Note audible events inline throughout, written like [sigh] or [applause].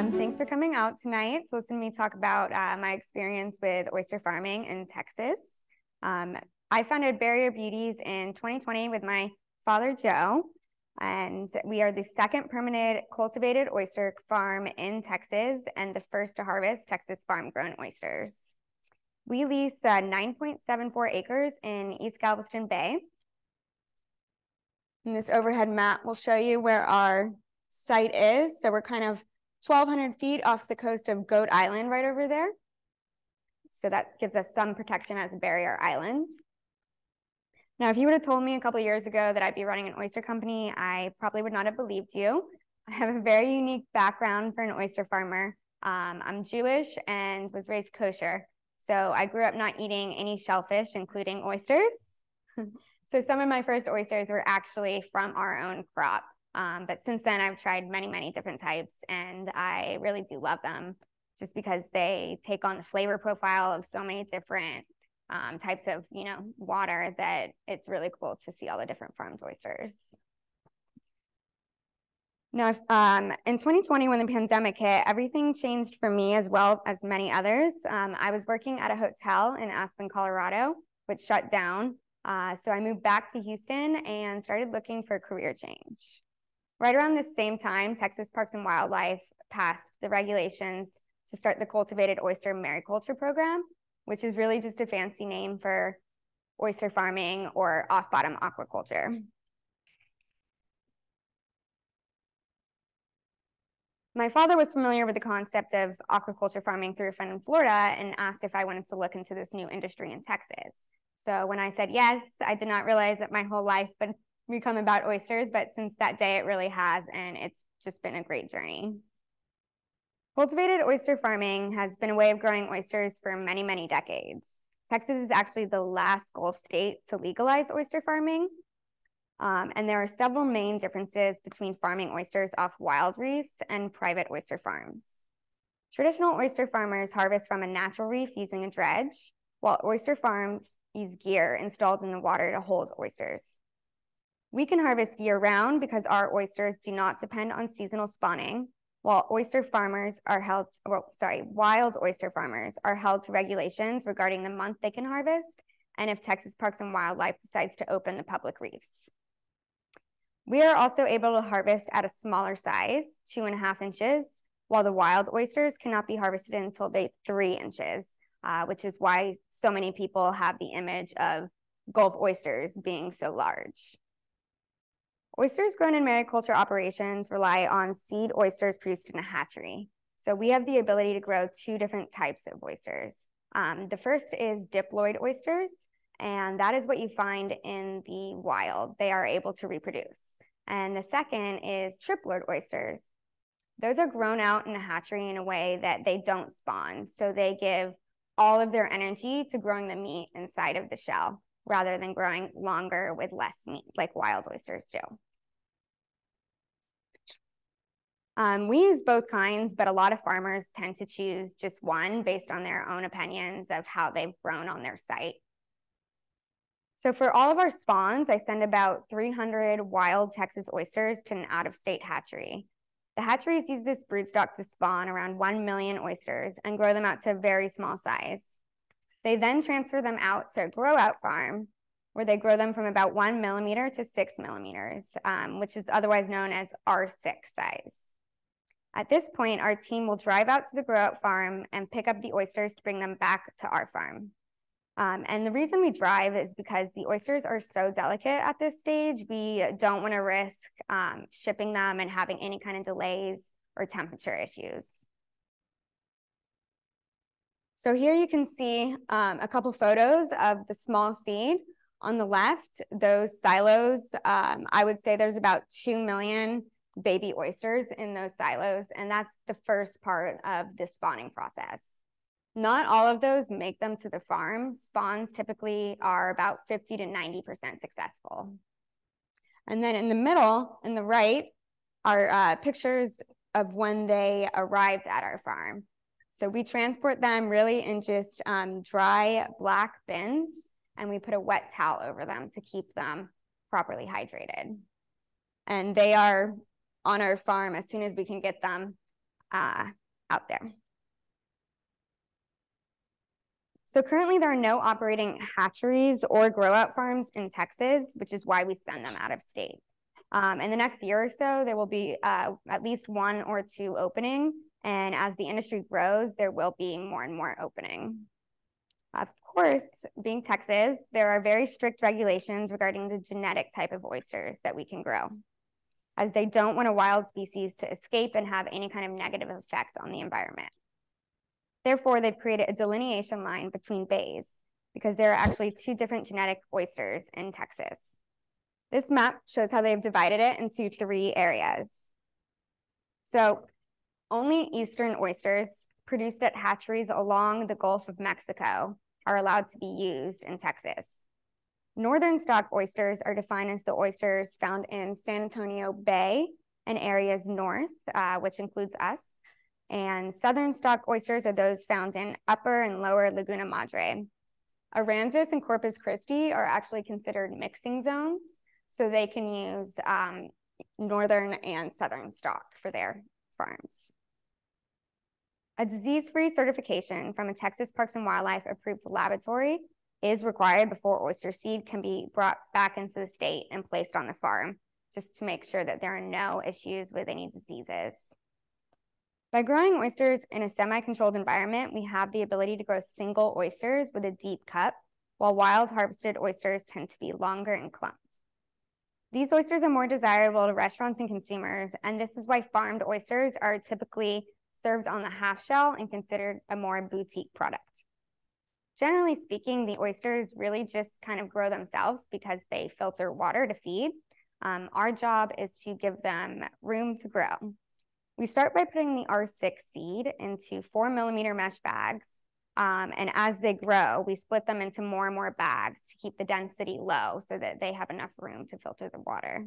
Um, thanks for coming out tonight to listen to me talk about uh, my experience with oyster farming in Texas. Um, I founded Barrier Beauties in 2020 with my father, Joe, and we are the second permanent cultivated oyster farm in Texas and the first to harvest Texas farm grown oysters. We lease uh, 9.74 acres in East Galveston Bay. And this overhead map will show you where our site is. So we're kind of 1,200 feet off the coast of Goat Island right over there. So that gives us some protection as a barrier island. Now, if you would have told me a couple years ago that I'd be running an oyster company, I probably would not have believed you. I have a very unique background for an oyster farmer. Um, I'm Jewish and was raised kosher. So I grew up not eating any shellfish, including oysters. [laughs] so some of my first oysters were actually from our own crop. Um, but since then, I've tried many, many different types, and I really do love them just because they take on the flavor profile of so many different um, types of, you know, water that it's really cool to see all the different farmed oysters. Now, um, in 2020, when the pandemic hit, everything changed for me as well as many others. Um, I was working at a hotel in Aspen, Colorado, which shut down. Uh, so I moved back to Houston and started looking for career change. Right around the same time, Texas Parks and Wildlife passed the regulations to start the cultivated oyster mariculture program, which is really just a fancy name for oyster farming or off-bottom aquaculture. Mm. My father was familiar with the concept of aquaculture farming through a friend in Florida and asked if I wanted to look into this new industry in Texas. So when I said yes, I did not realize that my whole life but become about oysters, but since that day, it really has, and it's just been a great journey. Cultivated oyster farming has been a way of growing oysters for many, many decades. Texas is actually the last Gulf state to legalize oyster farming. Um, and there are several main differences between farming oysters off wild reefs and private oyster farms. Traditional oyster farmers harvest from a natural reef using a dredge, while oyster farms use gear installed in the water to hold oysters. We can harvest year round because our oysters do not depend on seasonal spawning, while oyster farmers are held, well, sorry, wild oyster farmers are held to regulations regarding the month they can harvest and if Texas Parks and Wildlife decides to open the public reefs. We are also able to harvest at a smaller size, two and a half inches, while the wild oysters cannot be harvested until they three inches, uh, which is why so many people have the image of Gulf oysters being so large. Oysters grown in mariculture operations rely on seed oysters produced in a hatchery. So we have the ability to grow two different types of oysters. Um, the first is diploid oysters, and that is what you find in the wild. They are able to reproduce. And the second is triploid oysters. Those are grown out in a hatchery in a way that they don't spawn. So they give all of their energy to growing the meat inside of the shell rather than growing longer with less meat like wild oysters do. Um, we use both kinds, but a lot of farmers tend to choose just one based on their own opinions of how they've grown on their site. So for all of our spawns, I send about 300 wild Texas oysters to an out-of-state hatchery. The hatcheries use this broodstock to spawn around 1 million oysters and grow them out to a very small size. They then transfer them out to a grow out farm where they grow them from about one millimeter to six millimeters, um, which is otherwise known as R6 size. At this point, our team will drive out to the grow out farm and pick up the oysters to bring them back to our farm. Um, and the reason we drive is because the oysters are so delicate at this stage. We don't want to risk um, shipping them and having any kind of delays or temperature issues. So here you can see um, a couple photos of the small seed. On the left, those silos, um, I would say there's about 2 million baby oysters in those silos, and that's the first part of the spawning process. Not all of those make them to the farm. Spawns typically are about 50 to 90% successful. And then in the middle, in the right, are uh, pictures of when they arrived at our farm. So we transport them really in just um, dry black bins and we put a wet towel over them to keep them properly hydrated. And they are on our farm as soon as we can get them uh, out there. So currently there are no operating hatcheries or grow out farms in Texas, which is why we send them out of state. Um, in the next year or so, there will be uh, at least one or two opening. And as the industry grows, there will be more and more opening. Of course, being Texas, there are very strict regulations regarding the genetic type of oysters that we can grow, as they don't want a wild species to escape and have any kind of negative effect on the environment. Therefore, they've created a delineation line between bays because there are actually two different genetic oysters in Texas. This map shows how they've divided it into three areas. So only eastern oysters produced at hatcheries along the Gulf of Mexico are allowed to be used in Texas. Northern stock oysters are defined as the oysters found in San Antonio Bay and areas north, uh, which includes us. And southern stock oysters are those found in upper and lower Laguna Madre. Aransas and Corpus Christi are actually considered mixing zones, so they can use um, northern and southern stock for their farms. A disease-free certification from a Texas Parks and Wildlife approved laboratory is required before oyster seed can be brought back into the state and placed on the farm, just to make sure that there are no issues with any diseases. By growing oysters in a semi-controlled environment, we have the ability to grow single oysters with a deep cup, while wild harvested oysters tend to be longer and clumped. These oysters are more desirable to restaurants and consumers, and this is why farmed oysters are typically served on the half shell and considered a more boutique product. Generally speaking, the oysters really just kind of grow themselves because they filter water to feed. Um, our job is to give them room to grow. We start by putting the R6 seed into four millimeter mesh bags. Um, and as they grow, we split them into more and more bags to keep the density low so that they have enough room to filter the water.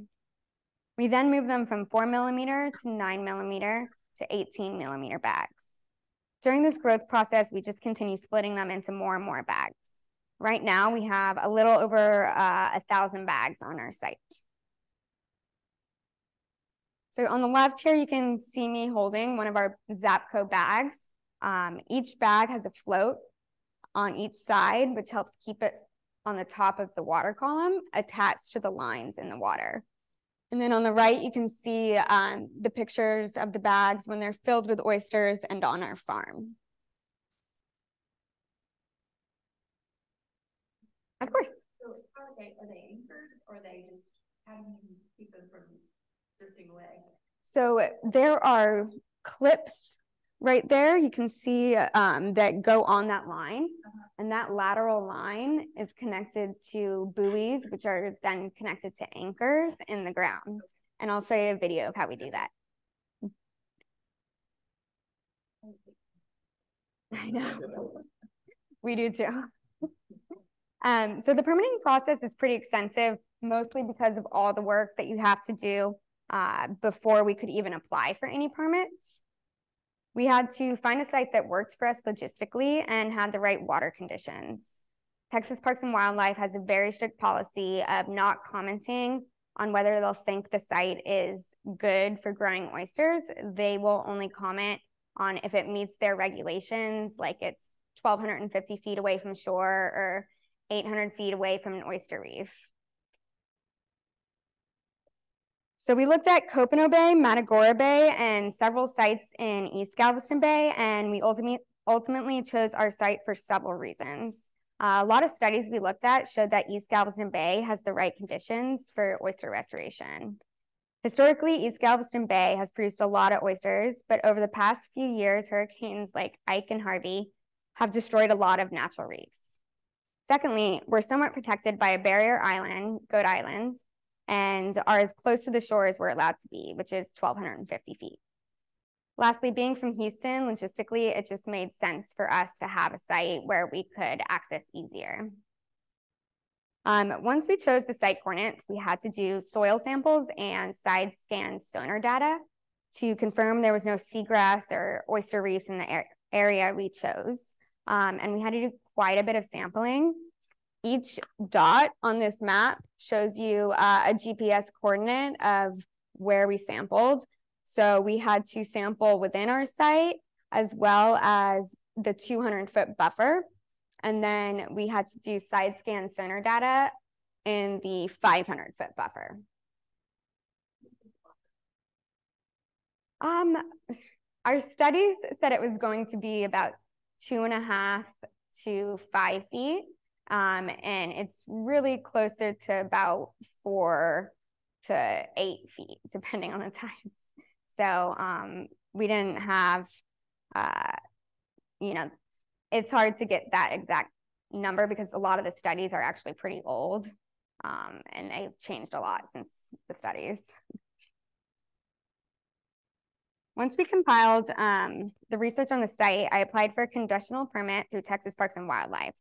We then move them from four millimeter to nine millimeter to 18 millimeter bags. During this growth process, we just continue splitting them into more and more bags. Right now, we have a little over uh, a thousand bags on our site. So on the left here, you can see me holding one of our Zapco bags. Um, each bag has a float on each side, which helps keep it on the top of the water column attached to the lines in the water. And then on the right, you can see um, the pictures of the bags when they're filled with oysters and on our farm. Of course. So are they, are they anchored or are they just, how do you keep them from drifting away? So there are clips right there. You can see um, that go on that line. Uh -huh. And that lateral line is connected to buoys, which are then connected to anchors in the ground. And I'll show you a video of how we do that. [laughs] I know. we do too. [laughs] Um, so the permitting process is pretty extensive, mostly because of all the work that you have to do uh, before we could even apply for any permits. We had to find a site that worked for us logistically and had the right water conditions. Texas Parks and Wildlife has a very strict policy of not commenting on whether they'll think the site is good for growing oysters. They will only comment on if it meets their regulations, like it's 1,250 feet away from shore or 800 feet away from an oyster reef. So we looked at Copano Bay, Matagorda Bay, and several sites in East Galveston Bay, and we ultimately ultimately chose our site for several reasons. Uh, a lot of studies we looked at showed that East Galveston Bay has the right conditions for oyster restoration. Historically, East Galveston Bay has produced a lot of oysters, but over the past few years, hurricanes like Ike and Harvey have destroyed a lot of natural reefs. Secondly, we're somewhat protected by a barrier island, Goat Island, and are as close to the shore as we're allowed to be, which is 1,250 feet. Lastly, being from Houston, logistically, it just made sense for us to have a site where we could access easier. Um, once we chose the site coordinates, we had to do soil samples and side scan sonar data to confirm there was no seagrass or oyster reefs in the area we chose. Um, and we had to do quite a bit of sampling each dot on this map shows you uh, a GPS coordinate of where we sampled. So we had to sample within our site as well as the 200 foot buffer. And then we had to do side scan sonar data in the 500 foot buffer. Um, our studies said it was going to be about two and a half to five feet. Um, and it's really closer to about four to eight feet, [laughs] depending on the time. So um, we didn't have, uh, you know, it's hard to get that exact number because a lot of the studies are actually pretty old um, and they've changed a lot since the studies. Once we compiled um, the research on the site, I applied for a conditional permit through Texas Parks and Wildlife.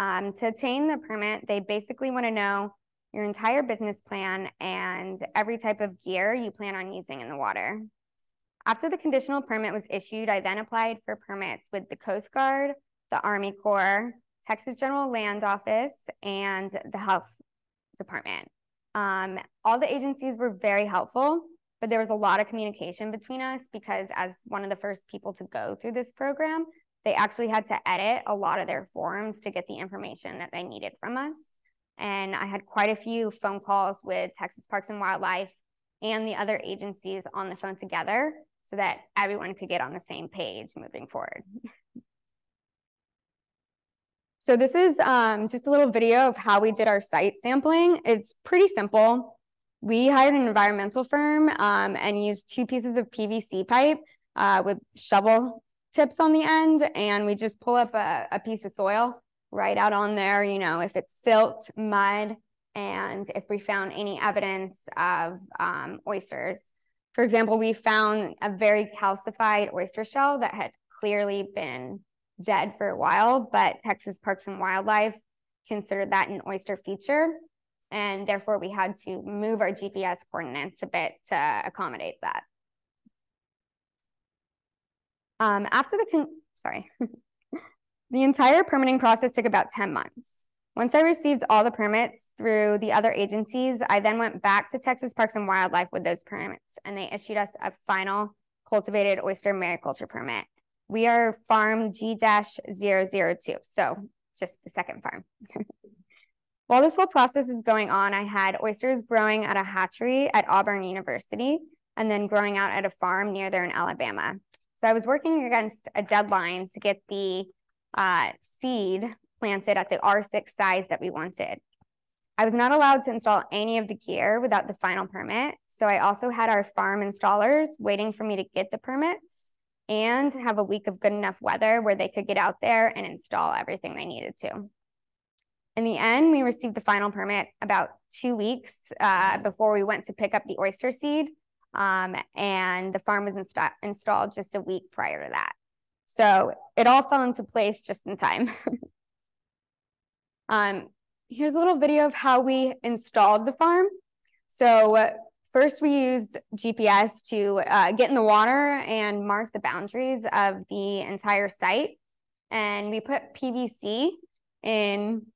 Um, to obtain the permit, they basically want to know your entire business plan and every type of gear you plan on using in the water. After the conditional permit was issued, I then applied for permits with the Coast Guard, the Army Corps, Texas General Land Office, and the Health Department. Um, all the agencies were very helpful, but there was a lot of communication between us because as one of the first people to go through this program, they actually had to edit a lot of their forms to get the information that they needed from us. And I had quite a few phone calls with Texas Parks and Wildlife and the other agencies on the phone together so that everyone could get on the same page moving forward. [laughs] So this is um, just a little video of how we did our site sampling. It's pretty simple. We hired an environmental firm um, and used two pieces of PVC pipe uh, with shovel tips on the end, and we just pull up a, a piece of soil right out on there, you know, if it's silt, mud, and if we found any evidence of um, oysters. For example, we found a very calcified oyster shell that had clearly been dead for a while, but Texas Parks and Wildlife considered that an oyster feature. And therefore, we had to move our GPS coordinates a bit to accommodate that. Um, after the, sorry, [laughs] the entire permitting process took about 10 months. Once I received all the permits through the other agencies, I then went back to Texas Parks and Wildlife with those permits, and they issued us a final cultivated oyster mariculture permit. We are farm G-002, so just the second farm. [laughs] While this whole process is going on, I had oysters growing at a hatchery at Auburn University and then growing out at a farm near there in Alabama. So I was working against a deadline to get the uh, seed planted at the R6 size that we wanted. I was not allowed to install any of the gear without the final permit. So I also had our farm installers waiting for me to get the permits and have a week of good enough weather where they could get out there and install everything they needed to. In the end, we received the final permit about two weeks uh, before we went to pick up the oyster seed. Um, and the farm was insta installed just a week prior to that. So it all fell into place just in time. [laughs] um, here's a little video of how we installed the farm. So uh, first we used GPS to uh, get in the water and mark the boundaries of the entire site. And we put PVC in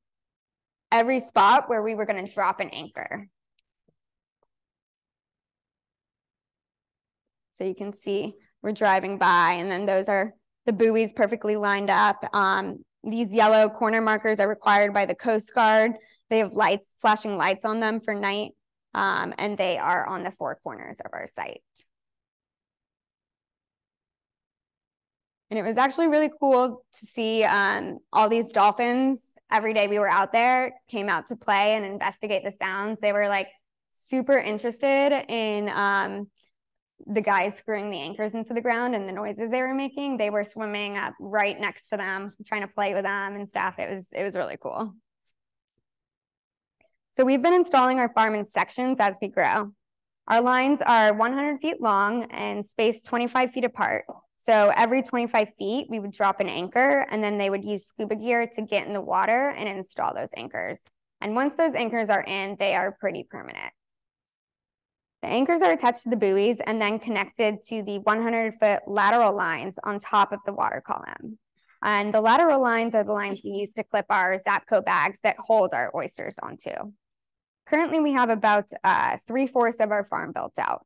every spot where we were going to drop an anchor. So you can see we're driving by and then those are the buoys perfectly lined up. Um, these yellow corner markers are required by the Coast Guard. They have lights, flashing lights on them for night, um, and they are on the four corners of our site. And it was actually really cool to see um, all these dolphins every day we were out there came out to play and investigate the sounds. They were like super interested in um, the guys screwing the anchors into the ground and the noises they were making, they were swimming up right next to them, trying to play with them and stuff. It was it was really cool. So we've been installing our farm in sections as we grow. Our lines are 100 feet long and spaced 25 feet apart. So every 25 feet, we would drop an anchor and then they would use scuba gear to get in the water and install those anchors. And once those anchors are in, they are pretty permanent. The anchors are attached to the buoys and then connected to the 100 foot lateral lines on top of the water column. And the lateral lines are the lines we use to clip our Zapco bags that hold our oysters onto. Currently, we have about uh, three fourths of our farm built out.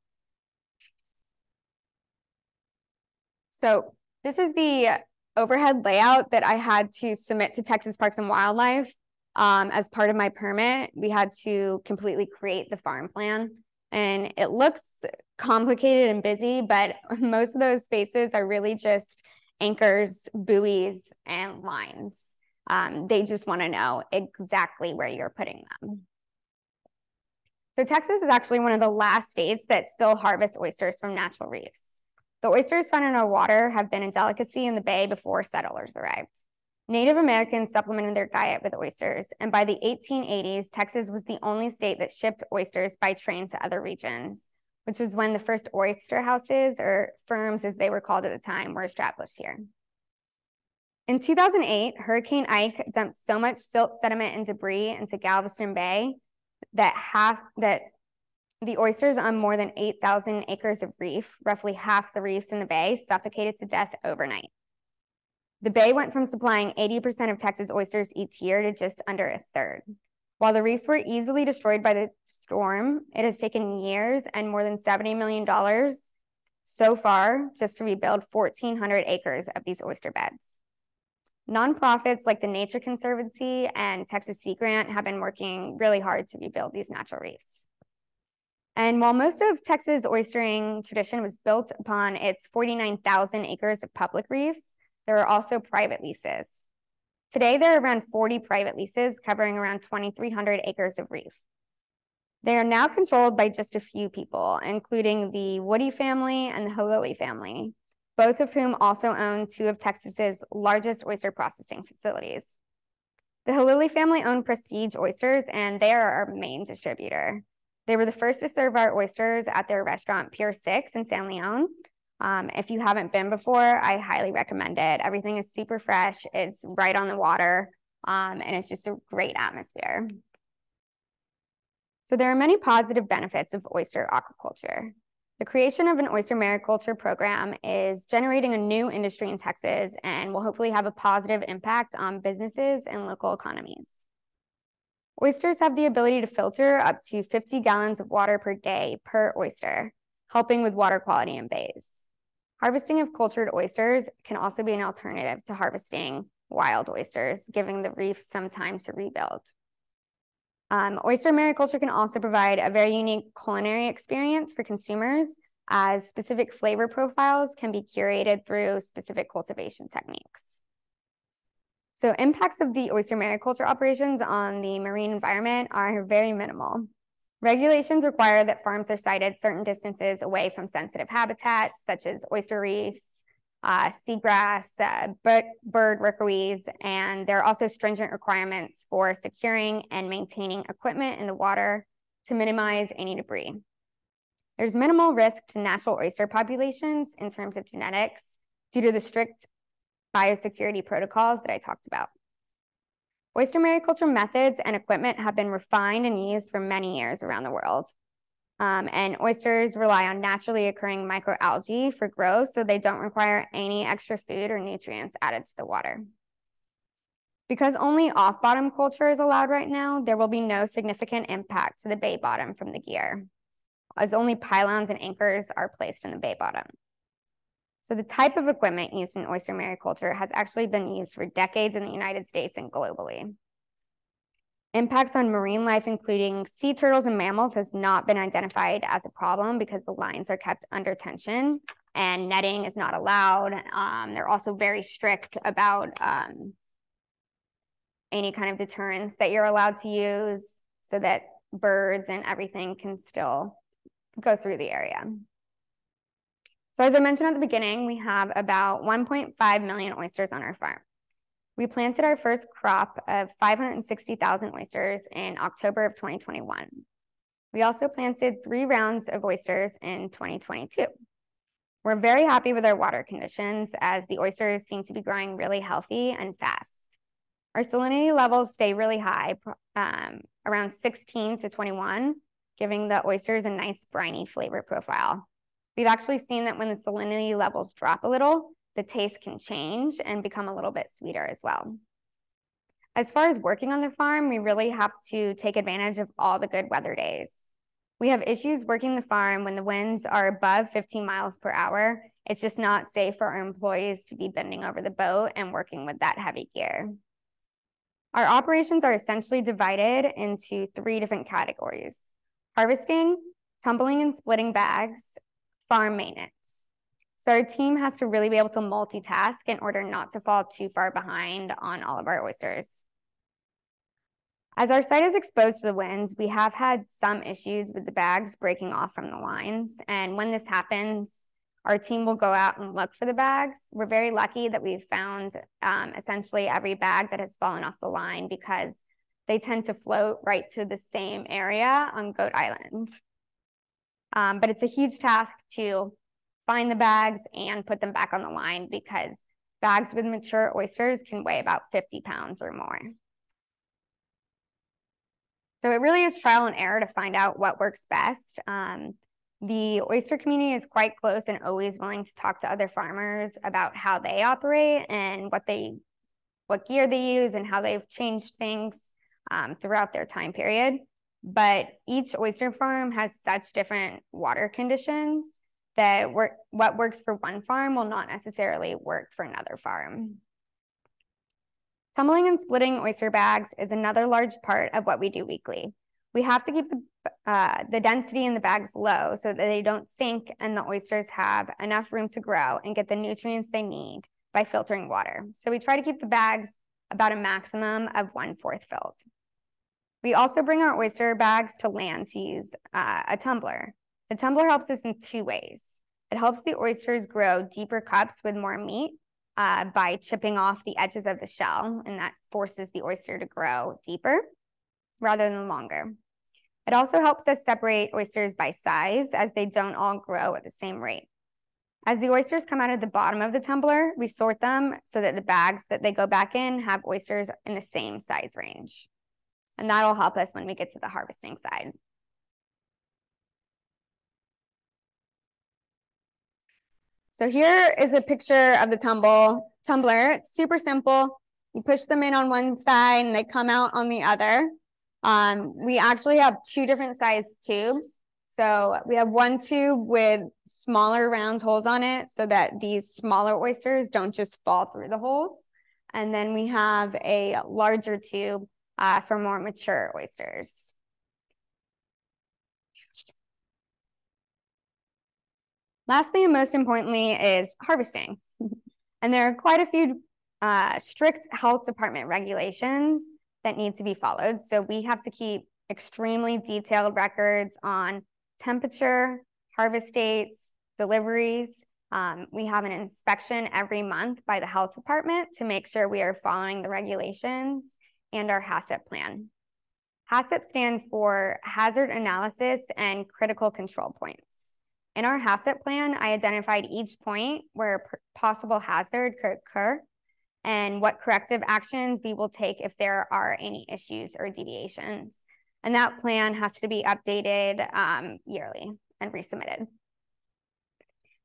So this is the overhead layout that I had to submit to Texas Parks and Wildlife um, as part of my permit. We had to completely create the farm plan and it looks complicated and busy, but [laughs] most of those spaces are really just anchors, buoys, and lines. Um, they just want to know exactly where you're putting them. So Texas is actually one of the last states that still harvest oysters from natural reefs. The oysters found in our water have been a delicacy in the bay before settlers arrived. Native Americans supplemented their diet with oysters, and by the 1880s, Texas was the only state that shipped oysters by train to other regions, which was when the first oyster houses, or firms as they were called at the time, were established here. In 2008, Hurricane Ike dumped so much silt, sediment, and debris into Galveston Bay that half that the oysters on more than 8,000 acres of reef, roughly half the reefs in the bay, suffocated to death overnight. The bay went from supplying 80% of Texas oysters each year to just under a third. While the reefs were easily destroyed by the storm, it has taken years and more than $70 million so far just to rebuild 1,400 acres of these oyster beds. Nonprofits like the Nature Conservancy and Texas Sea Grant have been working really hard to rebuild these natural reefs. And while most of Texas oystering tradition was built upon its 49,000 acres of public reefs, there are also private leases. Today, there are around 40 private leases covering around 2,300 acres of reef. They are now controlled by just a few people, including the Woody family and the Halili family, both of whom also own two of Texas's largest oyster processing facilities. The Halili family own Prestige Oysters, and they are our main distributor. They were the first to serve our oysters at their restaurant Pier 6 in San Leon, um, if you haven't been before, I highly recommend it. Everything is super fresh. It's right on the water, um, and it's just a great atmosphere. So there are many positive benefits of oyster aquaculture. The creation of an oyster mariculture program is generating a new industry in Texas and will hopefully have a positive impact on businesses and local economies. Oysters have the ability to filter up to 50 gallons of water per day per oyster, helping with water quality in bays. Harvesting of cultured oysters can also be an alternative to harvesting wild oysters, giving the reef some time to rebuild. Um, oyster mariculture can also provide a very unique culinary experience for consumers as specific flavor profiles can be curated through specific cultivation techniques. So impacts of the oyster mariculture operations on the marine environment are very minimal. Regulations require that farms are sited certain distances away from sensitive habitats such as oyster reefs, uh, seagrass, uh, bird rookeries, and there are also stringent requirements for securing and maintaining equipment in the water to minimize any debris. There's minimal risk to natural oyster populations in terms of genetics due to the strict biosecurity protocols that I talked about. Oyster mariculture methods and equipment have been refined and used for many years around the world. Um, and oysters rely on naturally occurring microalgae for growth, so they don't require any extra food or nutrients added to the water. Because only off-bottom culture is allowed right now, there will be no significant impact to the bay bottom from the gear, as only pylons and anchors are placed in the bay bottom. So the type of equipment used in oyster mariculture has actually been used for decades in the United States and globally. Impacts on marine life, including sea turtles and mammals, has not been identified as a problem because the lines are kept under tension and netting is not allowed. Um, they're also very strict about um, any kind of deterrence that you're allowed to use so that birds and everything can still go through the area. So as I mentioned at the beginning, we have about 1.5 million oysters on our farm. We planted our first crop of 560,000 oysters in October of 2021. We also planted three rounds of oysters in 2022. We're very happy with our water conditions as the oysters seem to be growing really healthy and fast. Our salinity levels stay really high, um, around 16 to 21, giving the oysters a nice briny flavor profile. We've actually seen that when the salinity levels drop a little, the taste can change and become a little bit sweeter as well. As far as working on the farm, we really have to take advantage of all the good weather days. We have issues working the farm when the winds are above 15 miles per hour It's just not safe for our employees to be bending over the boat and working with that heavy gear. Our operations are essentially divided into three different categories harvesting, tumbling and splitting bags, farm maintenance. So our team has to really be able to multitask in order not to fall too far behind on all of our oysters. As our site is exposed to the winds, we have had some issues with the bags breaking off from the lines. And when this happens, our team will go out and look for the bags. We're very lucky that we've found um, essentially every bag that has fallen off the line because they tend to float right to the same area on Goat Island. Um, but it's a huge task to find the bags and put them back on the line because bags with mature oysters can weigh about 50 pounds or more. So it really is trial and error to find out what works best. Um, the oyster community is quite close and always willing to talk to other farmers about how they operate and what they what gear they use and how they've changed things um, throughout their time period. But each oyster farm has such different water conditions that what works for one farm will not necessarily work for another farm. Tumbling and splitting oyster bags is another large part of what we do weekly. We have to keep the, uh, the density in the bags low so that they don't sink and the oysters have enough room to grow and get the nutrients they need by filtering water. So we try to keep the bags about a maximum of one-fourth filled. We also bring our oyster bags to land to use uh, a tumbler. The tumbler helps us in two ways. It helps the oysters grow deeper cups with more meat uh, by chipping off the edges of the shell, and that forces the oyster to grow deeper rather than longer. It also helps us separate oysters by size as they don't all grow at the same rate. As the oysters come out of the bottom of the tumbler, we sort them so that the bags that they go back in have oysters in the same size range. And that'll help us when we get to the harvesting side. So here is a picture of the tumble tumbler. It's super simple. You push them in on one side and they come out on the other. Um, we actually have two different size tubes. So we have one tube with smaller round holes on it so that these smaller oysters don't just fall through the holes. And then we have a larger tube uh, for more mature oysters. Lastly, and most importantly, is harvesting. [laughs] and there are quite a few uh, strict health department regulations that need to be followed. So we have to keep extremely detailed records on temperature, harvest dates, deliveries. Um, we have an inspection every month by the health department to make sure we are following the regulations and our HACCP plan. HACCP stands for Hazard Analysis and Critical Control Points. In our HACCP plan, I identified each point where possible hazard could occur and what corrective actions we will take if there are any issues or deviations. And that plan has to be updated um, yearly and resubmitted.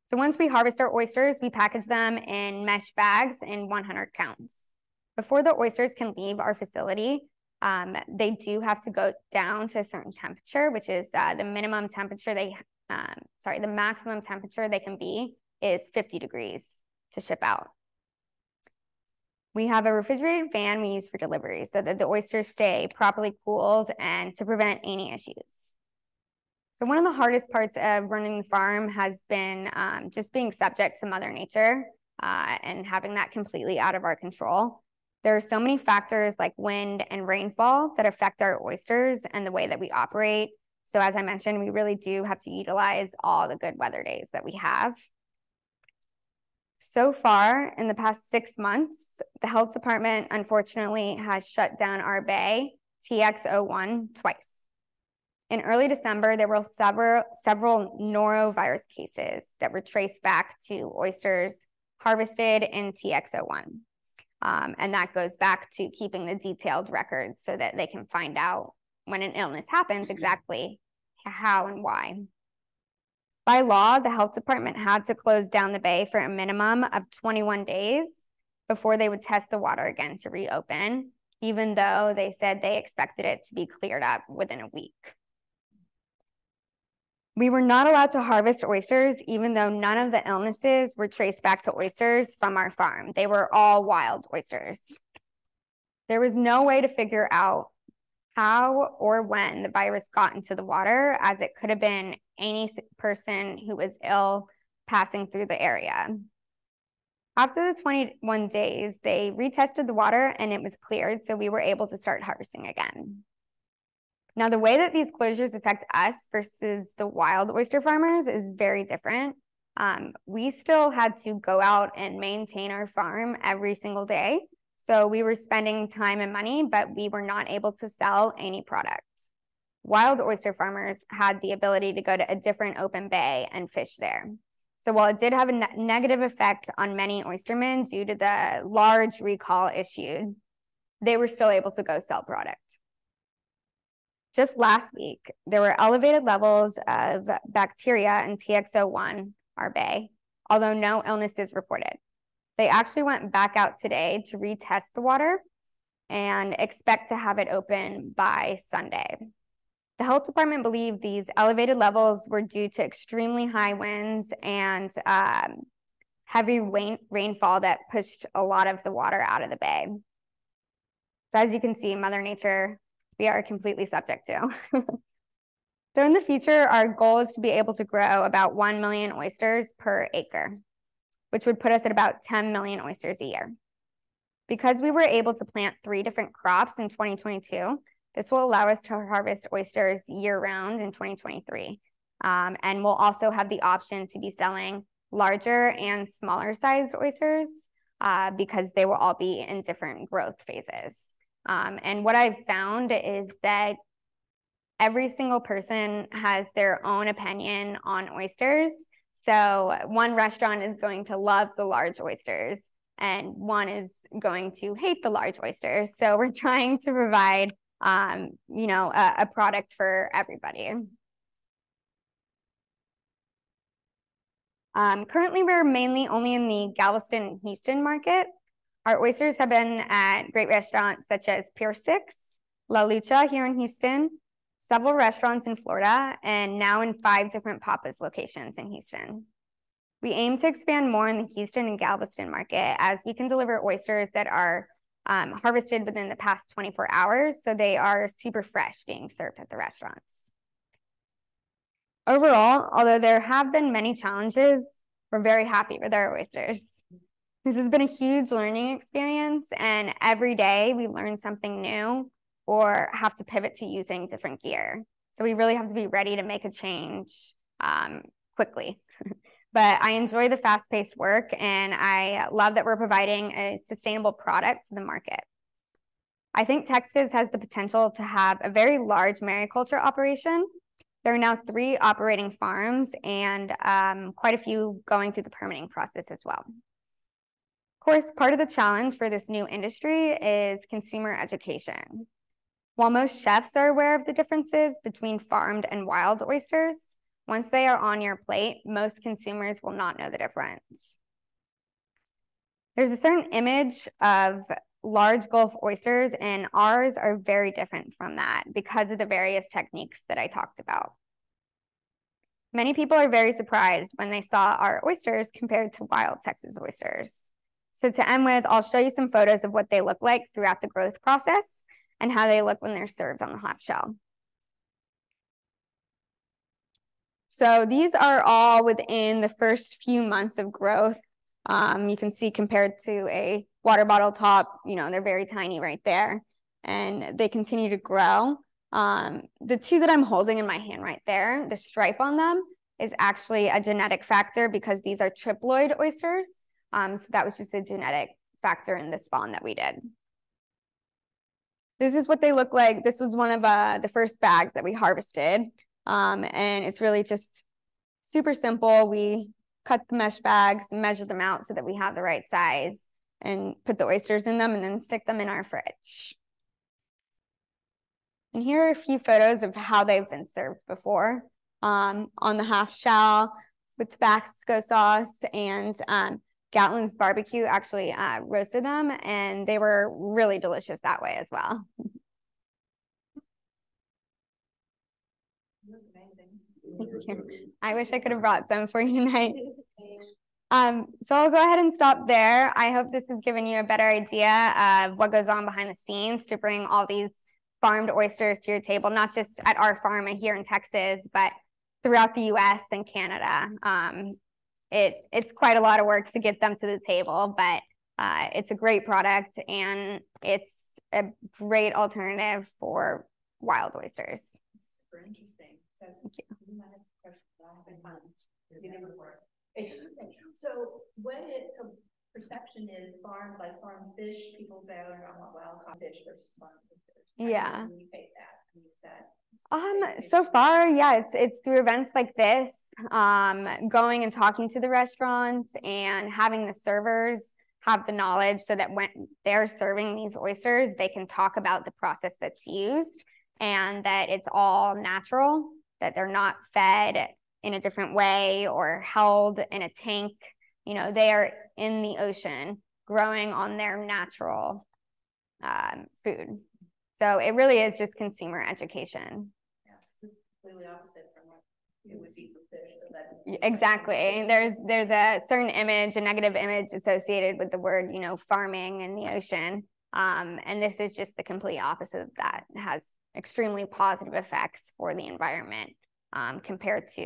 So once we harvest our oysters, we package them in mesh bags in 100 counts. Before the oysters can leave our facility, um, they do have to go down to a certain temperature, which is uh, the minimum temperature they, um, sorry, the maximum temperature they can be is 50 degrees to ship out. We have a refrigerated van we use for delivery so that the oysters stay properly cooled and to prevent any issues. So one of the hardest parts of running the farm has been um, just being subject to Mother Nature uh, and having that completely out of our control. There are so many factors like wind and rainfall that affect our oysters and the way that we operate. So as I mentioned, we really do have to utilize all the good weather days that we have. So far, in the past six months, the health department unfortunately has shut down our bay TX01 twice. In early December, there were several, several norovirus cases that were traced back to oysters harvested in TX01. Um, and that goes back to keeping the detailed records so that they can find out when an illness happens exactly how and why. By law, the health department had to close down the bay for a minimum of 21 days before they would test the water again to reopen, even though they said they expected it to be cleared up within a week. We were not allowed to harvest oysters, even though none of the illnesses were traced back to oysters from our farm. They were all wild oysters. There was no way to figure out how or when the virus got into the water, as it could have been any person who was ill passing through the area. After the 21 days, they retested the water and it was cleared, so we were able to start harvesting again. Now, the way that these closures affect us versus the wild oyster farmers is very different. Um, we still had to go out and maintain our farm every single day. So we were spending time and money, but we were not able to sell any product. Wild oyster farmers had the ability to go to a different open bay and fish there. So while it did have a ne negative effect on many oystermen due to the large recall issued, they were still able to go sell product. Just last week, there were elevated levels of bacteria in TX01, our bay, although no illnesses reported. They actually went back out today to retest the water and expect to have it open by Sunday. The health department believed these elevated levels were due to extremely high winds and um, heavy rain, rainfall that pushed a lot of the water out of the bay. So as you can see, Mother Nature, we are completely subject to. [laughs] so in the future, our goal is to be able to grow about 1 million oysters per acre, which would put us at about 10 million oysters a year. Because we were able to plant three different crops in 2022, this will allow us to harvest oysters year round in 2023. Um, and we'll also have the option to be selling larger and smaller sized oysters uh, because they will all be in different growth phases. Um, and what I've found is that every single person has their own opinion on oysters. So one restaurant is going to love the large oysters and one is going to hate the large oysters. So we're [laughs] trying to provide um, you know, a, a product for everybody. Um, currently, we're mainly only in the Galveston Houston market. Our oysters have been at great restaurants such as Pier 6, La Lucha here in Houston, several restaurants in Florida, and now in five different Pappas locations in Houston. We aim to expand more in the Houston and Galveston market as we can deliver oysters that are um, harvested within the past 24 hours. So they are super fresh being served at the restaurants. Overall, although there have been many challenges, we're very happy with our oysters. This has been a huge learning experience, and every day we learn something new or have to pivot to using different gear. So we really have to be ready to make a change um, quickly. [laughs] but I enjoy the fast paced work and I love that we're providing a sustainable product to the market. I think Texas has the potential to have a very large mariculture operation. There are now three operating farms and um, quite a few going through the permitting process as well. Of course, part of the challenge for this new industry is consumer education. While most chefs are aware of the differences between farmed and wild oysters, once they are on your plate, most consumers will not know the difference. There's a certain image of large Gulf oysters, and ours are very different from that because of the various techniques that I talked about. Many people are very surprised when they saw our oysters compared to wild Texas oysters. So to end with, I'll show you some photos of what they look like throughout the growth process and how they look when they're served on the half shell. So these are all within the first few months of growth. Um, you can see compared to a water bottle top, you know, they're very tiny right there and they continue to grow. Um, the two that I'm holding in my hand right there, the stripe on them is actually a genetic factor because these are triploid oysters. Um, so that was just a genetic factor in the spawn that we did. This is what they look like. This was one of uh, the first bags that we harvested. Um, and it's really just super simple. We cut the mesh bags, measure them out so that we have the right size and put the oysters in them and then stick them in our fridge. And here are a few photos of how they've been served before um, on the half shell with Tabasco sauce and um, Gatlin's barbecue actually uh, roasted them and they were really delicious that way as well. I wish I could have brought some for you [laughs] tonight. Um, so I'll go ahead and stop there. I hope this has given you a better idea of what goes on behind the scenes to bring all these farmed oysters to your table, not just at our farm here in Texas, but throughout the US and Canada. Um, it, it's quite a lot of work to get them to the table, but uh, it's a great product and it's a great alternative for wild oysters. Super interesting. So, Thank you. my next question, I have [laughs] So when it, so perception is farm, like farm fish, people say, oh, I want wild caught fish versus farm fish. How do you Yeah. Communicate that, I mean, is that. Um, so far, yeah, it's it's through events like this, um, going and talking to the restaurants and having the servers have the knowledge so that when they're serving these oysters, they can talk about the process that's used and that it's all natural, that they're not fed in a different way or held in a tank. You know, they are in the ocean growing on their natural um, food. So it really is just consumer education. Yeah, 'cause completely opposite from what it would be for fish, so Exactly. There's there's a certain image, a negative image associated with the word, you know, farming in the ocean. Um, and this is just the complete opposite of that. It has extremely positive effects for the environment um, compared to,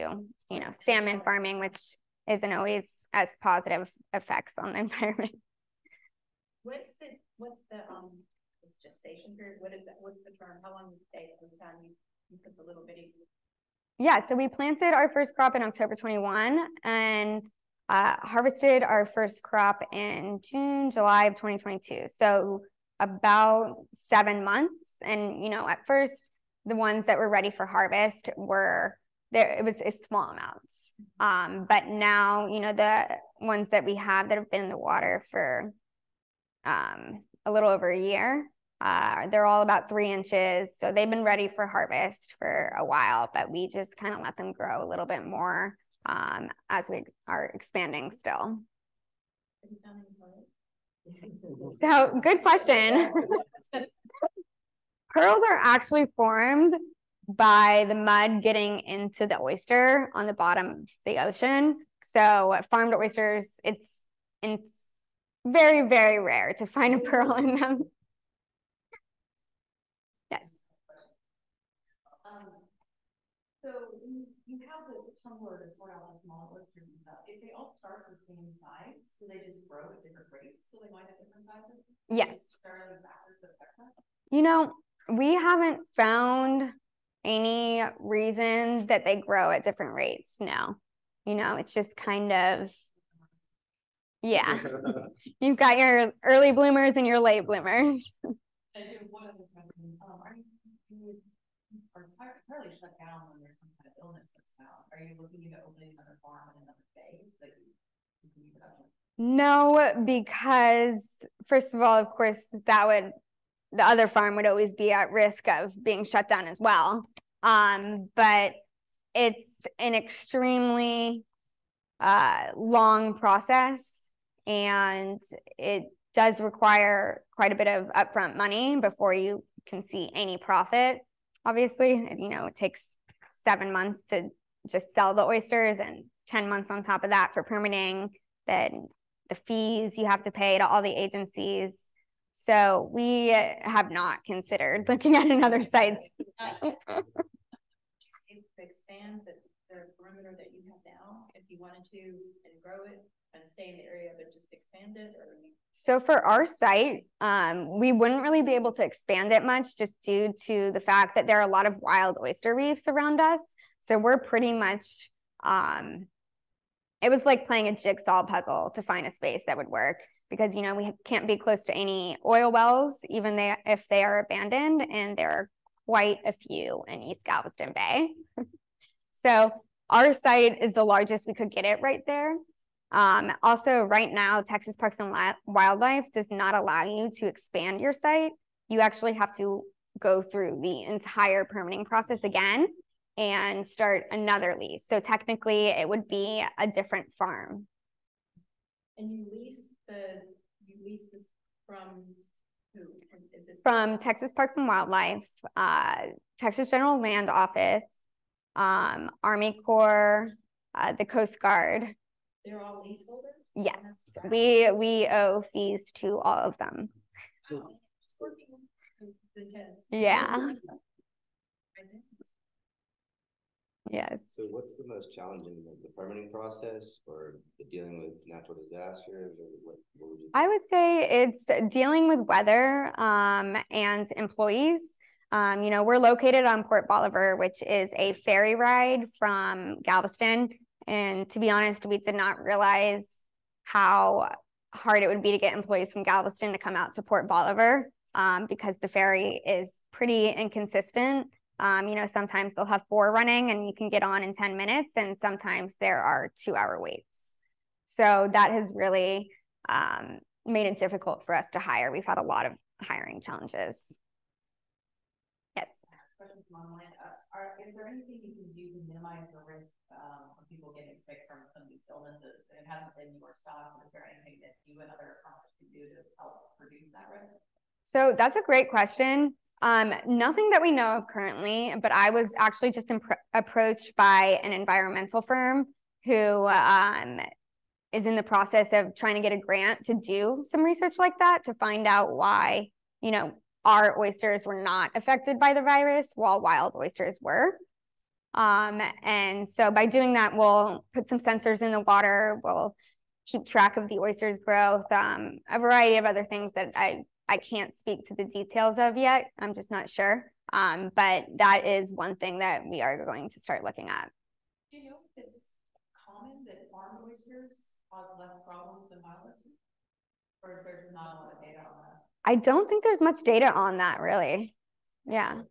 you know, salmon farming, which isn't always as positive effects on the [laughs] environment. What's the, what's the, um, gestation period, what is that, what's the term, how long does it take from the time you, you put the little bitty? Yeah, so we planted our first crop in October 21 and uh, harvested our first crop in June, July of 2022. So about seven months. And, you know, at first, the ones that were ready for harvest were there, it was it's small amounts. Um, but now, you know, the ones that we have that have been in the water for um, a little over a year, uh, they're all about three inches. So they've been ready for harvest for a while, but we just kind of let them grow a little bit more um, as we are expanding still. Have you done any play? So good question. [laughs] Pearls are actually formed by the mud getting into the oyster on the bottom of the ocean. So farmed oysters, it's it's very, very rare to find a pearl in them. [laughs] Yes. Um, so you, have the tumbler to sort out the small oysters and stuff. If they all start the same size, do they just grow at different rates? So they might have different sizes? Yes. Starting backwards to affect that? You know, we haven't found any reason that they grow at different rates. No. You know, it's just kind of, yeah. [laughs] You've got your early bloomers and your late bloomers. I do have one other question. Um, are you, you are entirely shut down when there's some kind of illness that's found? Are you looking into opening another farm in another phase that you continue production? No, because first of all, of course, that would the other farm would always be at risk of being shut down as well. Um, but it's an extremely uh, long process, and it does require quite a bit of upfront money before you can see any profit. Obviously, you know, it takes seven months to just sell the oysters and 10 months on top of that for permitting, then the fees you have to pay to all the agencies. So we have not considered [laughs] looking at another site. To expand the, the perimeter that you have now, if you wanted to and grow it and stay in the area, but just expand it or? So for our site, um, we wouldn't really be able to expand it much just due to the fact that there are a lot of wild oyster reefs around us. So we're pretty much, um, it was like playing a jigsaw puzzle to find a space that would work because, you know, we can't be close to any oil wells, even they, if they are abandoned, and there are quite a few in East Galveston Bay. [laughs] so our site is the largest we could get it right there. Um, also, right now, Texas Parks and Wildlife does not allow you to expand your site. You actually have to go through the entire permitting process again and start another lease. So technically, it would be a different farm. And you lease the, you lease this from who? Is it? From Texas Parks and Wildlife, uh, Texas General Land Office, um, Army Corps, uh, the Coast Guard. They're all leaseholders? Yes, we we owe fees to all of them. Wow. Just working with The. Yeah. Yes. So what's the most challenging, like the permitting process or the dealing with natural disasters or what, what would you? I would say it's dealing with weather um, and employees. Um, you know, we're located on Port Bolivar, which is a ferry ride from Galveston. And to be honest, we did not realize how hard it would be to get employees from Galveston to come out to Port Bolivar um, because the ferry is pretty inconsistent. Um, you know, sometimes they'll have four running and you can get on in 10 minutes, and sometimes there are two hour waits. So that has really um, made it difficult for us to hire. We've had a lot of hiring challenges. Yes. Uh, are, is there anything you can do to minimize the risk, um, of people getting sick from some of these illnesses? And it hasn't been your stock, is there anything that you and other farmers can do to help reduce that risk? So that's a great question. Um, nothing that we know of currently, but I was actually just approached by an environmental firm who um, is in the process of trying to get a grant to do some research like that to find out why, you know, our oysters were not affected by the virus while wild oysters were. Um, and so by doing that, we'll put some sensors in the water, we'll keep track of the oyster's growth, um, a variety of other things that I I can't speak to the details of yet. I'm just not sure. Um, but that is one thing that we are going to start looking at. Do you know if it's common that farm oysters cause less problems than wild oysters? Or is there not a lot of data on that? I don't think there's much data on that really. Yeah.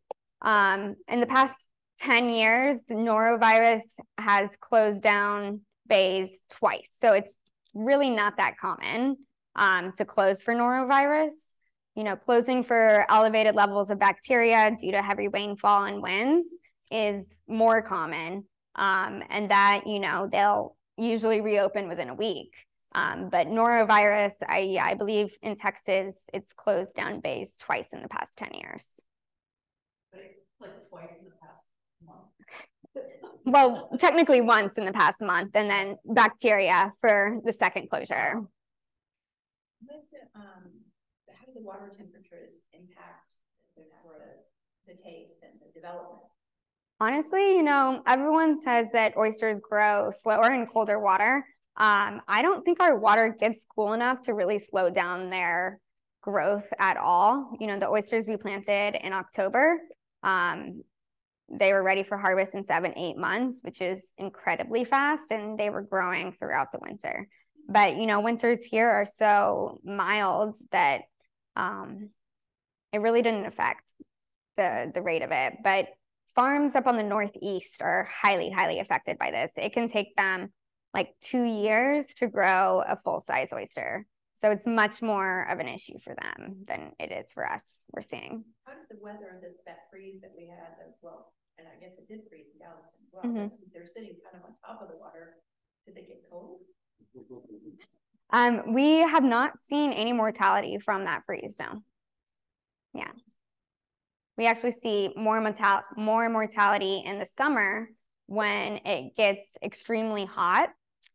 Um, in the past 10 years, the norovirus has closed down bays twice. So it's really not that common um, to close for norovirus you know, closing for elevated levels of bacteria due to heavy rainfall and winds is more common. Um, and that, you know, they'll usually reopen within a week. Um, but norovirus, I, I believe in Texas, it's closed down bays twice in the past 10 years. Like twice in the past month? well, technically once in the past month, and then bacteria for the second closure. um, the water temperatures impact the, the taste and the development? Honestly, you know, everyone says that oysters grow slower in colder water. Um, I don't think our water gets cool enough to really slow down their growth at all. You know, the oysters we planted in October, um, they were ready for harvest in seven, eight months, which is incredibly fast, and they were growing throughout the winter. But, you know, winters here are so mild that um, it really didn't affect the the rate of it. But farms up on the northeast are highly highly affected by this. It can take them like two years to grow a full size oyster. So it's much more of an issue for them than it is for us. We're seeing. How did the weather and this that freeze that we had? Well, and I guess it did freeze in Galveston as well. Mm-hmm. since they're sitting kind of on top of the water, did they get cold? [laughs] Um, we have not seen any mortality from that freeze zone. Yeah. We actually see more, mortal more mortality in the summer when it gets extremely hot.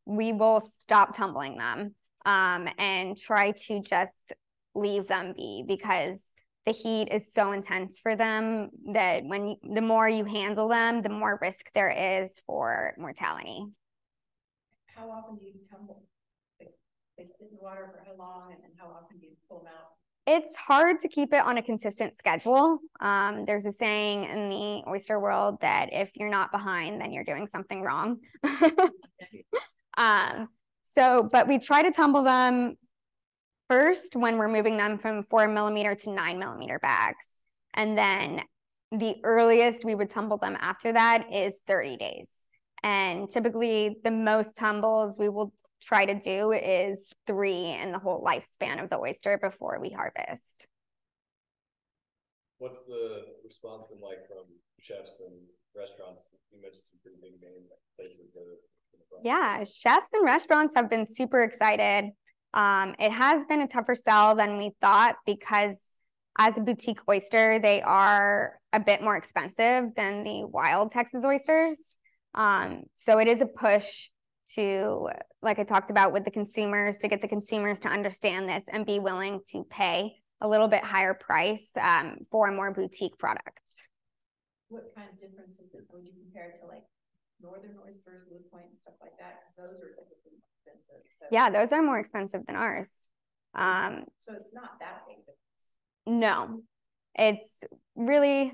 We will stop tumbling them um, and try to just leave them be because the heat is so intense for them that when you, the more you handle them, the more risk there is for mortality. How often do you tumble? In the water for how long and then how often do you pull them out? It's hard to keep it on a consistent schedule. Um, there's a saying in the oyster world that if you're not behind, then you're doing something wrong. [laughs] um, so, but we try to tumble them first when we're moving them from four millimeter to nine millimeter bags. And then the earliest we would tumble them after that is 30 days. And typically, the most tumbles we will try to do is three in the whole lifespan of the oyster before we harvest. What's the response been like from chefs and restaurants? You mentioned some pretty big name places that are. Yeah, chefs and restaurants have been super excited. Um, it has been a tougher sell than we thought because as a boutique oyster, they are a bit more expensive than the wild Texas oysters. Um, so it is a push to, like I talked about with the consumers, to get the consumers to understand this and be willing to pay a little bit higher price um, for a more boutique product. What kind of differences would you compare to like northern oysters, Blue Point, and stuff like that? Because those are typically more expensive. So. Yeah, those are more expensive than ours. Um, so it's not that big. No, it's really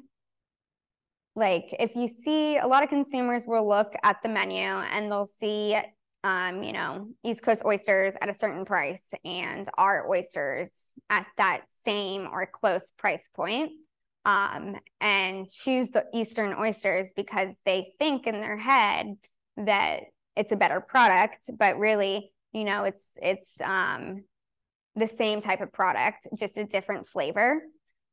like if you see a lot of consumers will look at the menu and they'll see um, you know, East Coast oysters at a certain price and our oysters at that same or close price point, um, and choose the Eastern oysters because they think in their head that it's a better product, but really, you know, it's it's um, the same type of product, just a different flavor.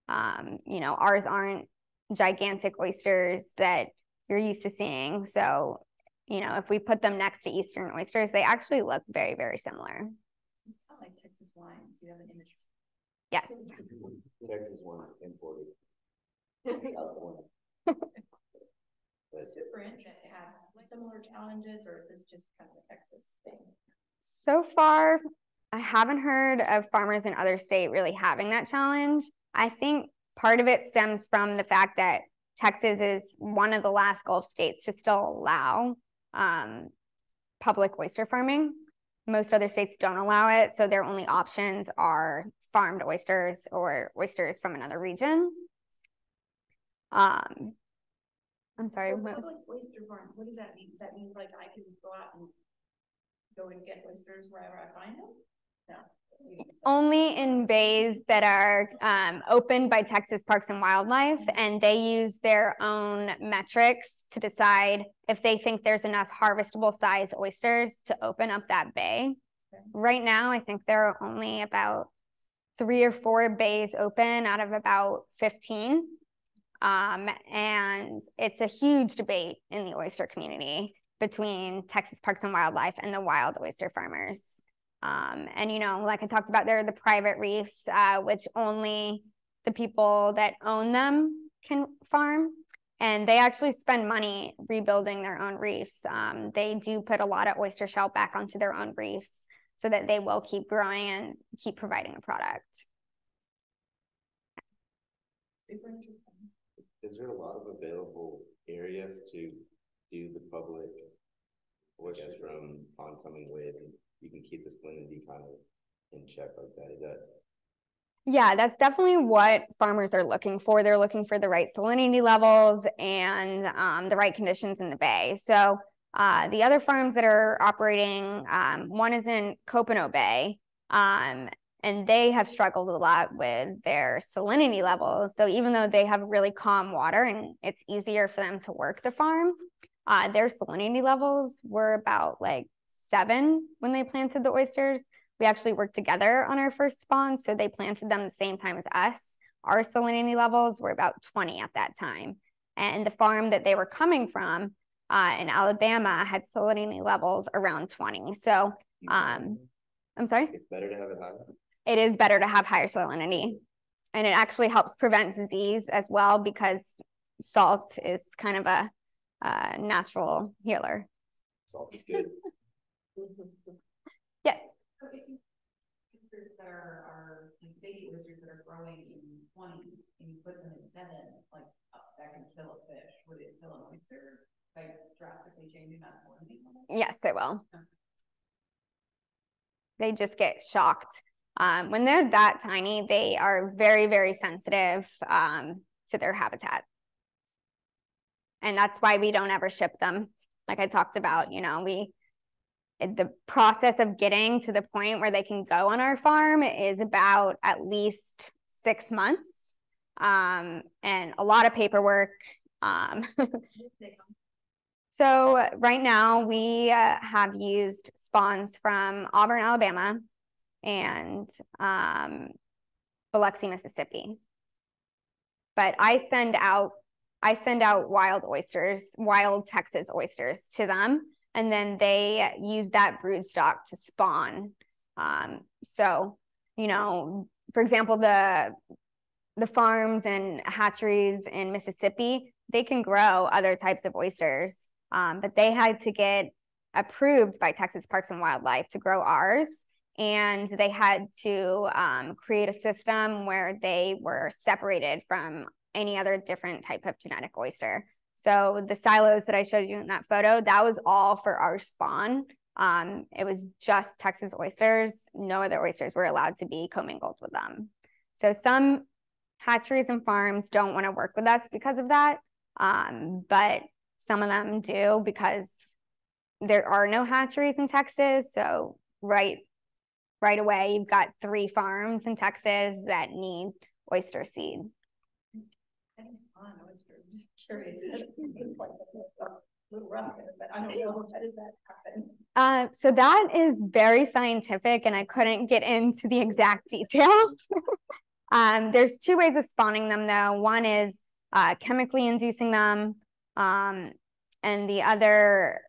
Um, you know, ours aren't gigantic oysters that you're used to seeing. So, you know, if we put them next to Eastern oysters, they actually look very, very similar. I like Texas wines. You have an image. Yes. Texas wine imported. [laughs] Super interesting. Have similar challenges, or is this just kind of a Texas thing? So far, I haven't heard of farmers in other state really having that challenge. I think part of it stems from the fact that Texas is one of the last Gulf states to still allow um, public oyster farming. Most other states don't allow it, so their only options are farmed oysters or oysters from another region. Um, I'm sorry. So public oyster farm. What does that mean? Does that mean like I can go out and go and get oysters wherever I find them? Only in bays that are um, opened by Texas Parks and Wildlife, and they use their own metrics to decide if they think there's enough harvestable size oysters to open up that bay. Right now, I think there are only about three or four bays open out of about 15. Um, and it's a huge debate in the oyster community between Texas Parks and Wildlife and the wild oyster farmers. Um, and, you know, like I talked about, there are the private reefs, uh, which only the people that own them can farm. And they actually spend money rebuilding their own reefs. Um, they do put a lot of oyster shell back onto their own reefs so that they will keep growing and keep providing a product. Super interesting. Is there a lot of available area to do the public, I guess, from oncoming wave you can keep the salinity kind of in check like that. Is that yeah, that's definitely what farmers are looking for. They're looking for the right salinity levels and um, the right conditions in the bay. So uh, the other farms that are operating, um, one is in Copano Bay, um, and they have struggled a lot with their salinity levels. So even though they have really calm water and it's easier for them to work the farm, uh, their salinity levels were about like seven when they planted the oysters. We actually worked together on our first spawn, so they planted them the same time as us. Our salinity levels were about 20 at that time. And the farm that they were coming from uh, in Alabama had salinity levels around 20. So um, I'm sorry? It's better to have it higher? It is better to have higher salinity. And it actually helps prevent disease as well because salt is kind of a, a natural healer. Salt is good. [laughs] Yes. So if you that are, are like baby oysters that are growing in twenty and you put them in seven, like uh, that can kill a fish. Would it kill an oyster by drastically changing that salinity level? Yes, it will. They just get shocked. Um, when they're that tiny, they are very, very sensitive um, to their habitat. And that's why we don't ever ship them. Like I talked about, you know, we the process of getting to the point where they can go on our farm is about at least six months um, and a lot of paperwork. Um, [laughs] so right now we uh, have used spawns from Auburn, Alabama and um, Biloxi, Mississippi. But I send out I send out wild oysters, wild Texas oysters to them and then they use that brood stock to spawn. Um, so, you know, for example, the the farms and hatcheries in Mississippi, they can grow other types of oysters. Um, but they had to get approved by Texas Parks and Wildlife to grow ours. And they had to um, create a system where they were separated from any other different type of genetic oyster. So the silos that I showed you in that photo, that was all for our spawn. Um, it was just Texas oysters. No other oysters were allowed to be commingled with them. So some hatcheries and farms don't want to work with us because of that. Um, but some of them do because there are no hatcheries in Texas. So right right away, you've got three farms in Texas that need oyster seed. So that is very scientific and I couldn't get into the exact [laughs] details. [laughs] um, there's two ways of spawning them though. One is uh, chemically inducing them um, and the other,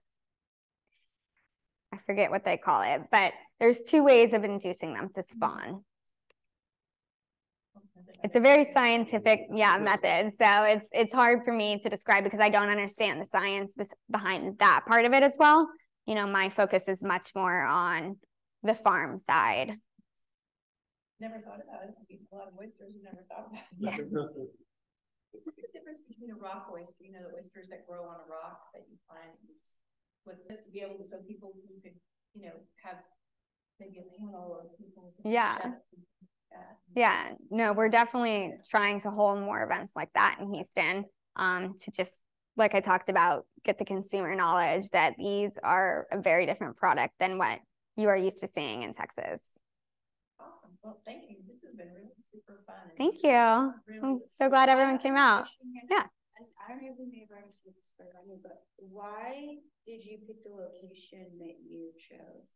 I forget what they call it, but there's two ways of inducing them to spawn. It's a very scientific, yeah, method. So it's it's hard for me to describe because I don't understand the science behind that part of it as well. You know, my focus is much more on the farm side. Never thought about it. A lot of oysters you never thought about it. Yeah. [laughs] What's the difference between a rock oyster, you know, the oysters that grow on a rock that you find with this to be able to, so people who could, you know, have maybe a panel or people. Yeah. Yeah, no, we're definitely trying to hold more events like that in Houston um, to just, like I talked about, get the consumer knowledge that these are a very different product than what you are used to seeing in Texas. Awesome. Well, thank you. This has been really super fun. Thank you. Really I'm so glad everyone came out. Yeah. I don't know if we may have already said this, but why did you pick the location that you chose?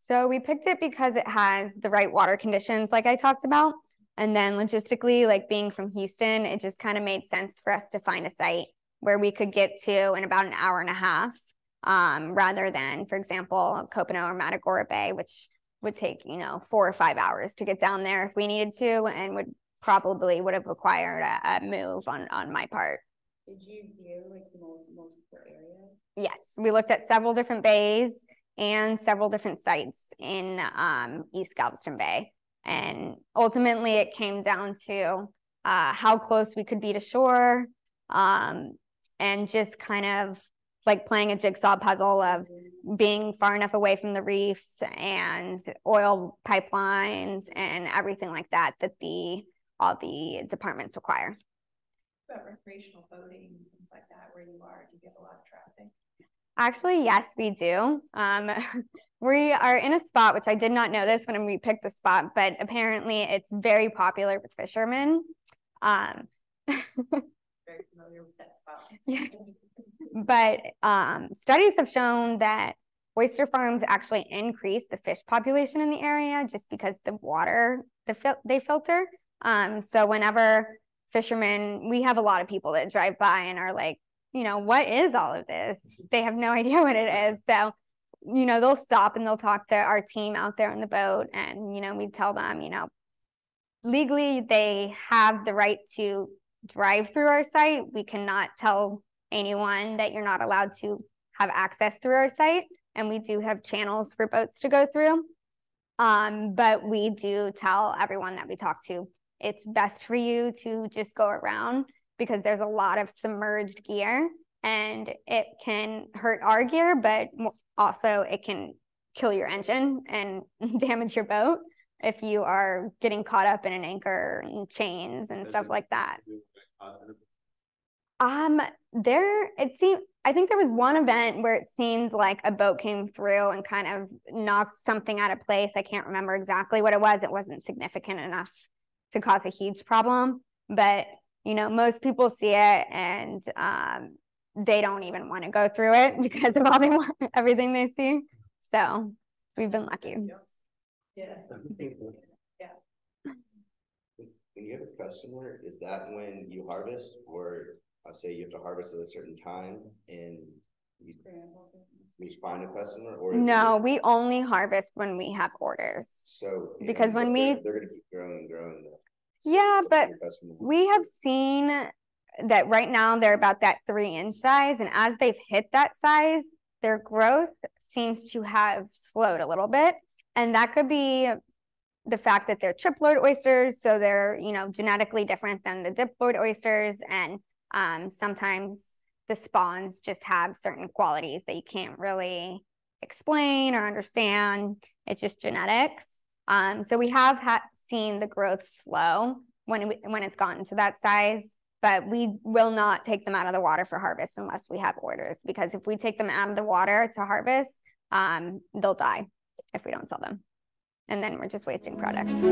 So we picked it because it has the right water conditions, like I talked about. And then logistically, like being from Houston, it just kind of made sense for us to find a site where we could get to in about an hour and a half, um, rather than, for example, Copano or Matagorda Bay, which would take, you know, four or five hours to get down there if we needed to, and would probably would have required a, a move on on my part. Did you view like multiple areas? Yes, we looked at several different bays and several different sites in um, East Galveston Bay. And ultimately, it came down to uh, how close we could be to shore um, and just kind of like playing a jigsaw puzzle of being far enough away from the reefs and oil pipelines and everything like that that the all the departments require. About recreational boating, and things like that, where you are, do you get a lot of traffic? Actually, yes, we do. Um, [laughs] we are in a spot, which I did not know this when we picked the spot, but apparently it's very popular with fishermen. Um, [laughs] very familiar with that spot. yes. But um, studies have shown that oyster farms actually increase the fish population in the area just because the water the fil they filter. Um, so whenever fishermen, we have a lot of people that drive by and are like, you know, what is all of this? They have no idea what it is. So, you know, they'll stop and they'll talk to our team out there on the boat. And, you know, we tell them, you know, legally they have the right to drive through our site. We cannot tell anyone that you're not allowed to have access through our site. And we do have channels for boats to go through. Um, but we do tell everyone that we talk to, it's best for you to just go around because there's a lot of submerged gear and it can hurt our gear, but also it can kill your engine and [laughs] damage your boat if you are getting caught up in an anchor and chains and stuff like that. Um, there it seemed I think there was one event where it seemed like a boat came through and kind of knocked something out of place. I can't remember exactly what it was. It wasn't significant enough to cause a huge problem, but you know, most people see it and um, they don't even want to go through it [laughs] because of all they want, [laughs] everything they see. So we've been lucky. Yeah. Yeah. When you have a customer, is that when you harvest or I say you have to harvest at a certain time and you, you find a customer or no, it, we only harvest when we have orders. So because when we they're, they're, gonna keep growing and growing. Though. Yeah, but we have seen that right now they're about that three inch size, and as they've hit that size, their growth seems to have slowed a little bit. And that could be the fact that they're triploid oysters, so they're, you know, genetically different than the diploid oysters. And um, sometimes the spawns just have certain qualities that you can't really explain or understand. It's just genetics. Um, so we have ha- seen the growth slow when it, when it's gotten to that size, but we will not take them out of the water for harvest unless we have orders. Because if we take them out of the water to harvest, um, they'll die if we don't sell them, and then we're just wasting product.